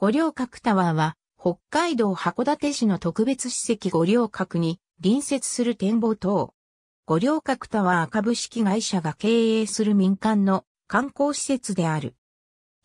五稜郭タワーは、北海道函館市の特別史跡五稜郭に隣接する展望塔。五稜郭タワー株式会社が経営する民間の観光施設である。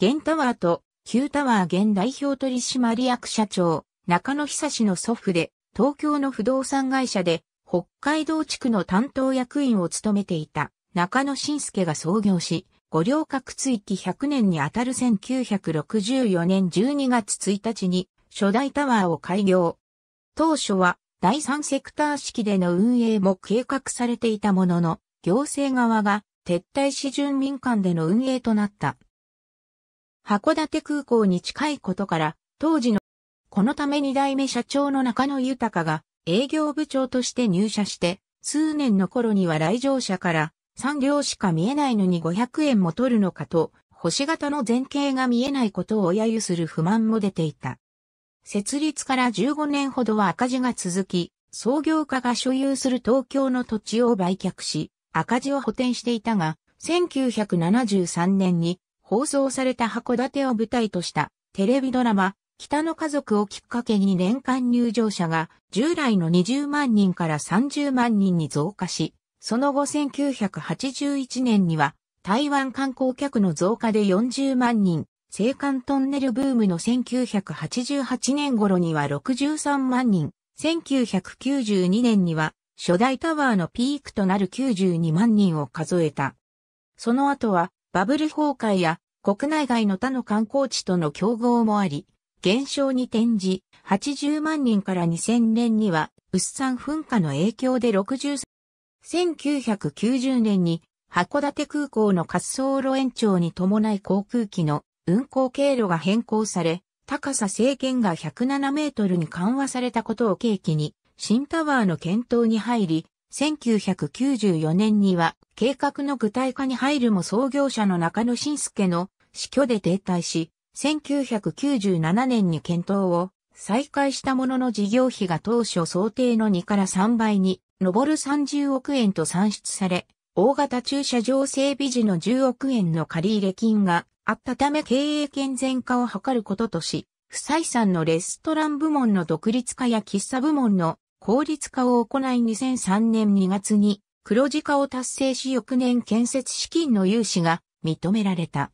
現タワーと旧タワー現代表取締役社長、中野久志の祖父で、東京の不動産会社で北海道地区の担当役員を務めていた中野晋介が創業し、五稜郭追記100年にあたる1964年12月1日に初代タワーを開業。当初は第三セクター式での運営も計画されていたものの、行政側が撤退し準民間での運営となった。函館空港に近いことから、当時のこのため二代目社長の中野豊が営業部長として入社して、数年の頃には来場者から3両しか見えないのに500円も取るのかと、星型の前景が見えないことを揶揄する不満も出ていた。設立から15年ほどは赤字が続き、創業家が所有する東京の土地を売却し、赤字を補填していたが、1973年に放送された函館を舞台としたテレビドラマ、北の家族をきっかけに年間入場者が従来の20万人から30万人に増加し、その後1981年には台湾観光客の増加で40万人、青函トンネルブームの1988年頃には63万人、1992年には初代タワーのピークとなる92万人を数えた。その後はバブル崩壊や国内外の他の観光地との競合もあり、減少に転じ、80万人から2000年には、物産噴火の影響で60、1990年に函館空港の滑走路延長に伴い航空機の運航経路が変更され、高さ制限が107メートルに緩和されたことを契機に、新タワーの検討に入り、1994年には計画の具体化に入るも創業者の中野晋介の死去で停滞し、1997年に検討を再開したものの事業費が当初想定の2から3倍に。上る30億円と算出され、大型駐車場整備時の10億円の借入金があったため経営健全化を図ることとし、不採算のレストラン部門の独立化や喫茶部門の効率化を行い2003年2月に黒字化を達成し翌年建設資金の融資が認められた。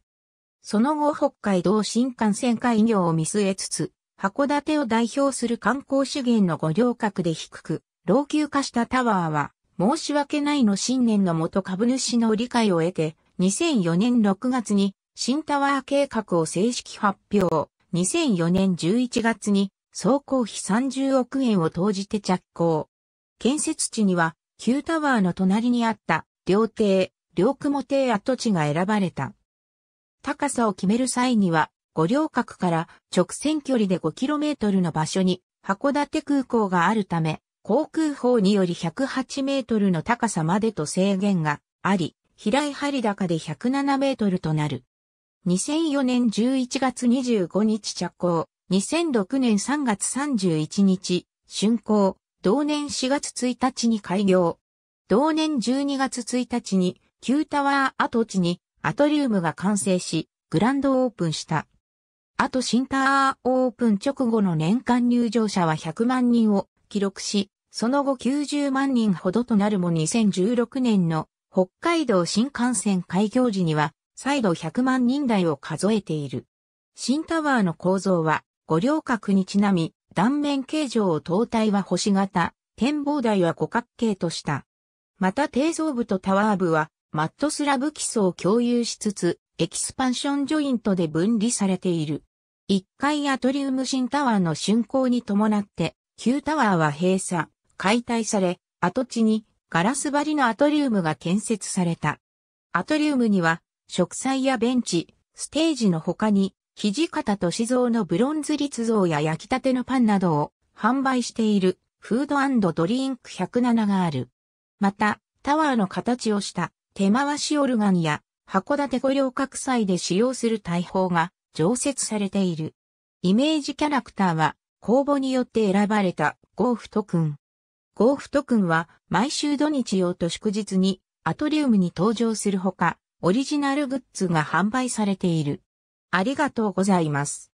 その後北海道新幹線開業を見据えつつ、函館を代表する観光資源の五稜郭で低く、老朽化したタワーは、申し訳ないの新年のもと株主の理解を得て、2004年6月に新タワー計画を正式発表。2004年11月に総工費30億円を投じて着工。建設地には旧タワーの隣にあった料亭、両雲亭跡地が選ばれた。高さを決める際には、五稜郭から直線距離で 5km の場所に函館空港があるため、航空法により108メートルの高さまでと制限があり、平井張高で107メートルとなる。2004年11月25日着工、2006年3月31日、竣工、同年4月1日に開業。同年12月1日に、旧タワー跡地にアトリウムが完成し、グランドオープンした。あと新タワーオープン直後の年間入場者は100万人を記録し、その後90万人ほどとなるも2016年の北海道新幹線開業時には再度100万人台を数えている。新タワーの構造は五稜郭にちなみ断面形状を塔体は星型、展望台は五角形とした。また低層部とタワー部はマットスラブ基礎を共有しつつ、エキスパンションジョイントで分離されている。1階アトリウム新タワーの竣工に伴って、旧タワーは閉鎖、解体され、跡地にガラス張りのアトリウムが建設された。アトリウムには、植栽やベンチ、ステージの他に、肘型と死像のブロンズ立像や焼きたてのパンなどを販売しているフードドリンク107がある。また、タワーの形をした手回しオルガンや函館五稜郭祭で使用する大砲が常設されている。イメージキャラクターは公募によって選ばれたゴーフト君。ゴーフト君は毎週土日用と祝日にアトリウムに登場するほか、オリジナルグッズが販売されている。ありがとうございます。